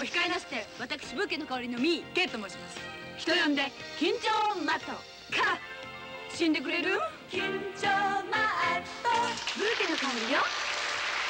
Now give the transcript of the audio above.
お控えなして私ブーケの代わりのミーケイと申します。人呼んで緊張マットか死んでくれる？緊張